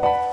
Bye.